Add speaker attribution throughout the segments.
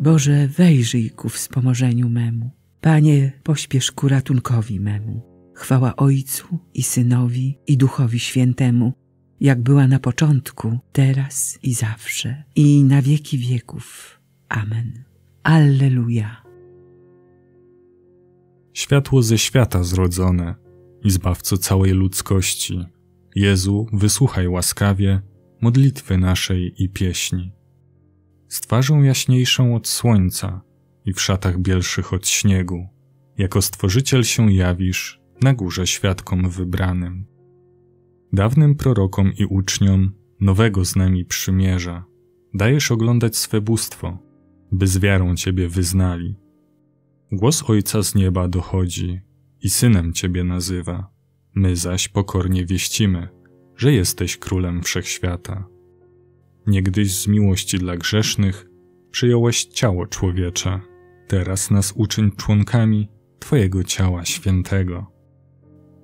Speaker 1: Boże, wejrzyj ku wspomożeniu memu. Panie, pośpiesz ku ratunkowi memu. Chwała Ojcu i Synowi i Duchowi Świętemu, jak była na początku, teraz i zawsze, i na wieki wieków. Amen. Alleluja.
Speaker 2: Światło ze świata zrodzone i zbawco całej ludzkości. Jezu, wysłuchaj łaskawie modlitwy naszej i pieśni. Z twarzą jaśniejszą od słońca i w szatach bielszych od śniegu, jako stworzyciel się jawisz na górze świadkom wybranym. Dawnym prorokom i uczniom nowego z nami przymierza dajesz oglądać swe bóstwo, by z wiarą Ciebie wyznali. Głos Ojca z nieba dochodzi i Synem Ciebie nazywa. My zaś pokornie wieścimy, że jesteś Królem Wszechświata. Niegdyś z miłości dla grzesznych przyjąłeś ciało człowiecze, teraz nas uczyń członkami Twojego ciała świętego.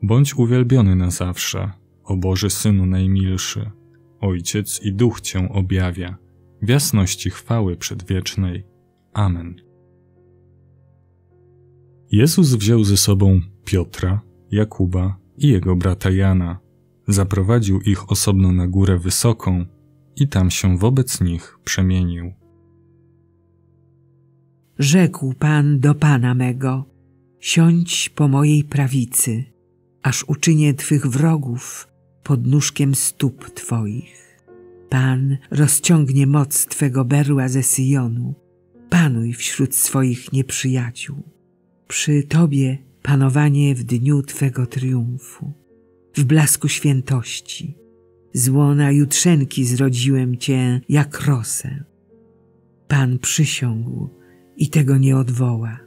Speaker 2: Bądź uwielbiony na zawsze, o Boży Synu najmilszy. Ojciec i Duch Cię objawia, w jasności chwały przedwiecznej. Amen. Jezus wziął ze sobą Piotra, Jakuba i jego brata Jana, zaprowadził ich osobno na górę wysoką i tam się wobec nich przemienił.
Speaker 1: Rzekł Pan do Pana mego, siądź po mojej prawicy, aż uczynię Twych wrogów pod nóżkiem stóp Twoich. Pan rozciągnie moc Twego berła ze Syjonu, panuj wśród swoich nieprzyjaciół. Przy Tobie panowanie w dniu Twego triumfu, w blasku świętości. Z łona jutrzenki zrodziłem Cię jak rosę. Pan przysiągł i tego nie odwoła.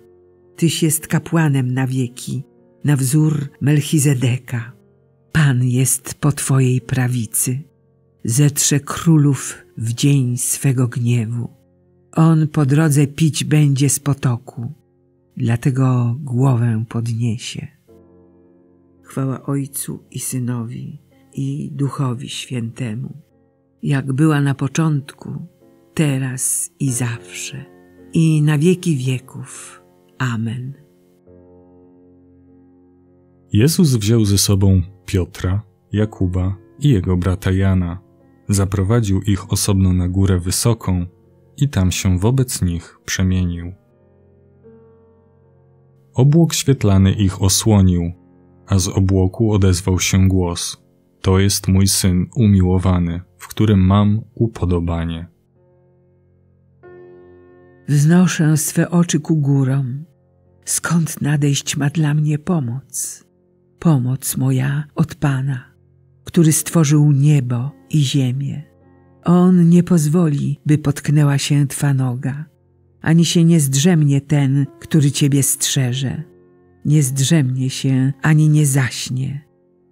Speaker 1: Tyś jest kapłanem na wieki, na wzór Melchizedeka. Pan jest po Twojej prawicy. Zetrze królów w dzień swego gniewu. On po drodze pić będzie z potoku, dlatego głowę podniesie. Chwała Ojcu i Synowi i Duchowi Świętemu, jak była na początku, teraz i zawsze, i na wieki wieków. Amen.
Speaker 2: Jezus wziął ze sobą Piotra, Jakuba i jego brata Jana, zaprowadził ich osobno na górę wysoką i tam się wobec nich przemienił. Obłok świetlany ich osłonił, a z obłoku odezwał się głos: To jest mój syn umiłowany, w którym mam upodobanie.
Speaker 1: Wznoszę swe oczy ku górom. Skąd nadejść ma dla mnie pomoc? Pomoc moja od Pana, który stworzył niebo i ziemię. On nie pozwoli, by potknęła się Twa noga, ani się nie zdrzemnie ten, który Ciebie strzeże. Nie zdrzemnie się, ani nie zaśnie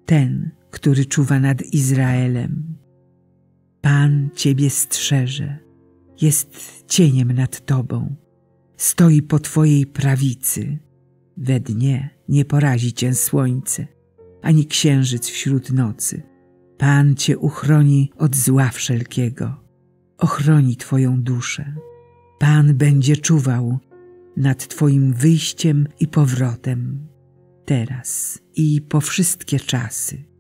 Speaker 1: ten, który czuwa nad Izraelem. Pan Ciebie strzeże, jest cieniem nad Tobą, stoi po Twojej prawicy. We dnie nie porazi Cię słońce, ani księżyc wśród nocy. Pan Cię uchroni od zła wszelkiego, ochroni Twoją duszę. Pan będzie czuwał nad Twoim wyjściem i powrotem, teraz i po wszystkie czasy.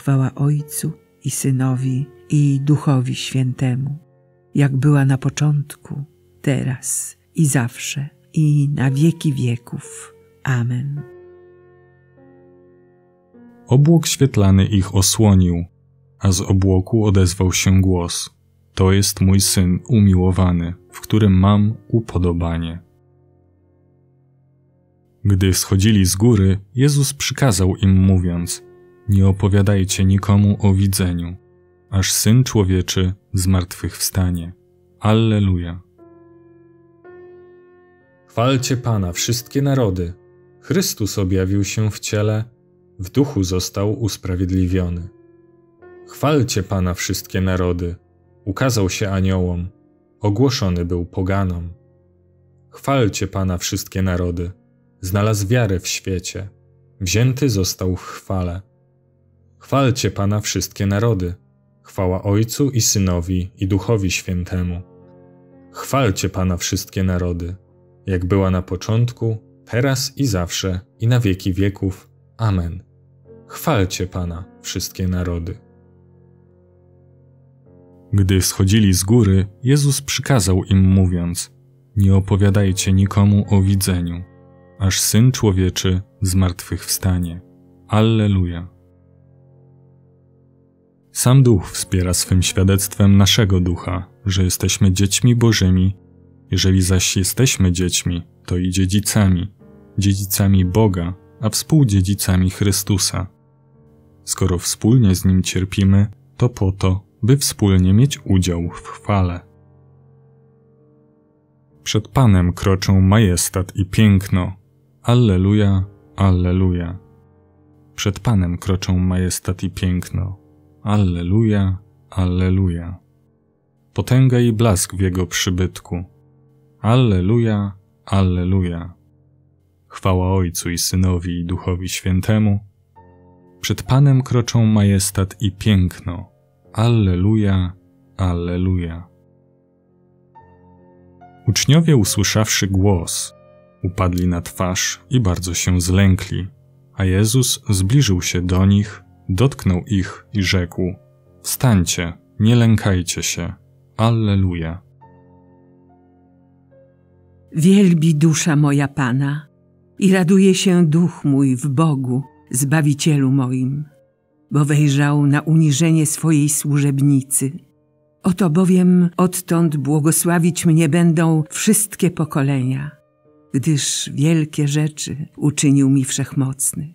Speaker 1: Chwała Ojcu i Synowi i Duchowi Świętemu, jak była na początku, teraz i zawsze, i na wieki wieków. Amen.
Speaker 2: Obłok świetlany ich osłonił, a z obłoku odezwał się głos: To jest mój syn umiłowany, w którym mam upodobanie. Gdy schodzili z góry, Jezus przykazał im, mówiąc: Nie opowiadajcie nikomu o widzeniu, aż syn człowieczy zmartwychwstanie. Alleluja. Chwalcie Pana wszystkie narody. Chrystus objawił się w ciele, w duchu został usprawiedliwiony. Chwalcie Pana wszystkie narody. Ukazał się aniołom, ogłoszony był poganom. Chwalcie Pana wszystkie narody. Znalazł wiarę w świecie, wzięty został w chwale. Chwalcie Pana wszystkie narody. Chwała Ojcu i Synowi i Duchowi Świętemu Chwalcie Pana wszystkie narody, jak była na początku, teraz i zawsze, i na wieki wieków. Amen. Chwalcie Pana wszystkie narody. Gdy schodzili z góry, Jezus przykazał im mówiąc: Nie opowiadajcie nikomu o widzeniu, aż syn człowieczy zmartwychwstanie. Alleluja. Sam Duch wspiera swym świadectwem naszego ducha, że jesteśmy dziećmi Bożymi. Jeżeli zaś jesteśmy dziećmi, to i dziedzicami, dziedzicami Boga, a współdziedzicami Chrystusa. Skoro wspólnie z Nim cierpimy, to po to, by wspólnie mieć udział w chwale. Przed Panem kroczą majestat i piękno. Alleluja, alleluja. Przed Panem kroczą majestat i piękno. Alleluja, alleluja. Potęga i blask w Jego przybytku. Alleluja, alleluja. Chwała Ojcu i Synowi i Duchowi Świętemu. Przed Panem kroczą majestat i piękno. Alleluja, alleluja. Uczniowie, usłyszawszy głos, upadli na twarz i bardzo się zlękli, a Jezus zbliżył się do nich, dotknął ich i rzekł: Wstańcie, nie lękajcie się. Alleluja.
Speaker 1: Wielbi dusza moja Pana i raduje się duch mój w Bogu, Zbawicielu moim, bo wejrzał na uniżenie swojej służebnicy. Oto bowiem odtąd błogosławić mnie będą wszystkie pokolenia, gdyż wielkie rzeczy uczynił mi wszechmocny,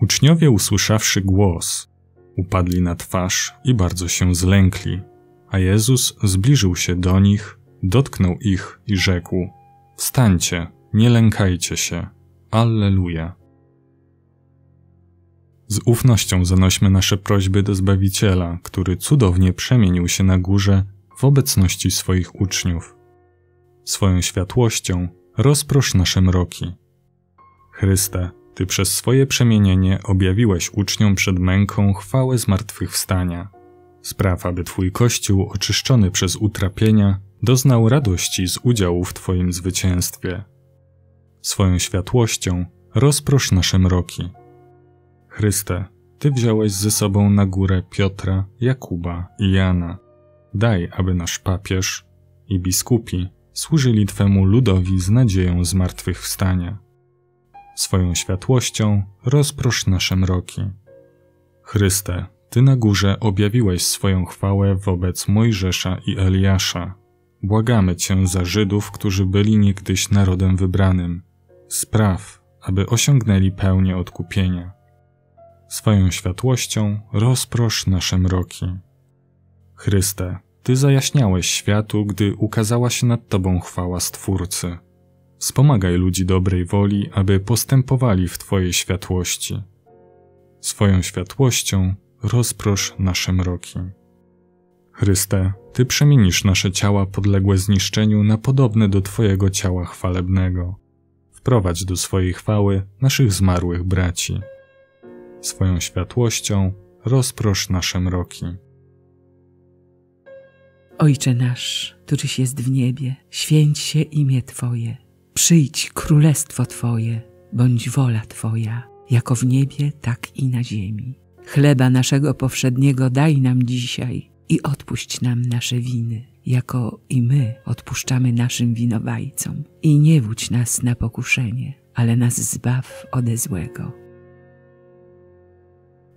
Speaker 2: Uczniowie, usłyszawszy głos, upadli na twarz i bardzo się zlękli, a Jezus zbliżył się do nich, dotknął ich i rzekł: Wstańcie, nie lękajcie się. Alleluja. Z ufnością zanośmy nasze prośby do Zbawiciela, który cudownie przemienił się na górze w obecności swoich uczniów. Swoją światłością rozprosz nasze mroki. Chryste, Ty przez swoje przemienienie objawiłeś uczniom przed męką chwałę zmartwychwstania. Spraw, aby Twój Kościół, oczyszczony przez utrapienia, doznał radości z udziału w Twoim zwycięstwie. Swoją światłością rozprosz nasze mroki. Chryste, Ty wziąłeś ze sobą na górę Piotra, Jakuba i Jana. Daj, aby nasz papież i biskupi służyli Twemu ludowi z nadzieją zmartwychwstania. Swoją światłością rozprosz nasze mroki. Chryste, Ty na górze objawiłeś swoją chwałę wobec Mojżesza i Eliasza. Błagamy Cię za Żydów, którzy byli niegdyś narodem wybranym. Spraw, aby osiągnęli pełnię odkupienia. Swoją światłością rozprosz nasze mroki. Chryste, Ty zajaśniałeś światu, gdy ukazała się nad Tobą chwała Stwórcy. Wspomagaj ludzi dobrej woli, aby postępowali w Twojej światłości. Swoją światłością rozprosz nasze mroki. Chryste, Ty przemienisz nasze ciała podległe zniszczeniu na podobne do Twojego ciała chwalebnego. Wprowadź do swojej chwały naszych zmarłych braci swoją światłością rozprosz nasze mroki.
Speaker 1: Ojcze nasz, któryś jest w niebie, święć się imię Twoje, przyjdź królestwo Twoje, bądź wola Twoja, jako w niebie, tak i na ziemi. Chleba naszego powszedniego daj nam dzisiaj i odpuść nam nasze winy, jako i my odpuszczamy naszym winowajcom. I nie wódź nas na pokuszenie, ale nas zbaw ode złego.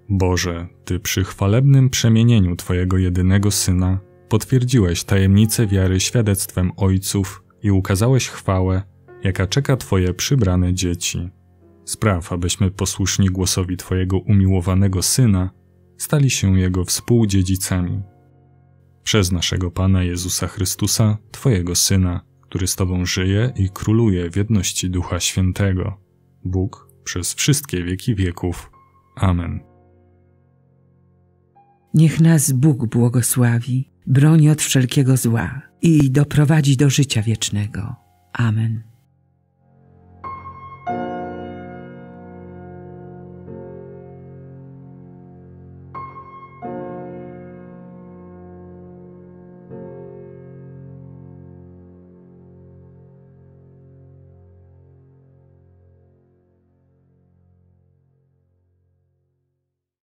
Speaker 2: Boże, Ty przy chwalebnym przemienieniu Twojego jedynego Syna potwierdziłeś tajemnicę wiary świadectwem ojców i ukazałeś chwałę, jaka czeka Twoje przybrane dzieci. Spraw, abyśmy posłuszni głosowi Twojego umiłowanego Syna, stali się Jego współdziedzicami. Przez naszego Pana Jezusa Chrystusa, Twojego Syna, który z Tobą żyje i króluje w jedności Ducha Świętego. Bóg przez wszystkie wieki wieków. Amen.
Speaker 1: Niech nas Bóg błogosławi, broni od wszelkiego zła i doprowadzi do życia wiecznego. Amen.